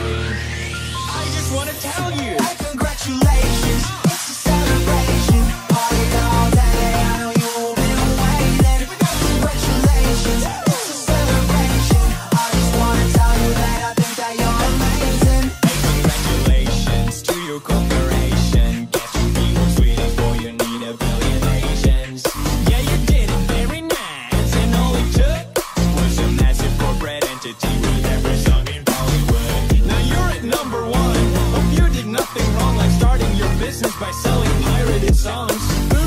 I just want to tell you. I congratulate. starting your business by selling pirated songs.